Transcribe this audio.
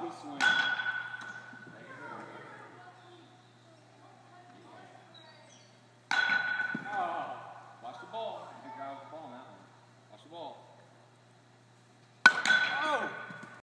Good swing. Oh, watch the ball. Good guy with the ball, man.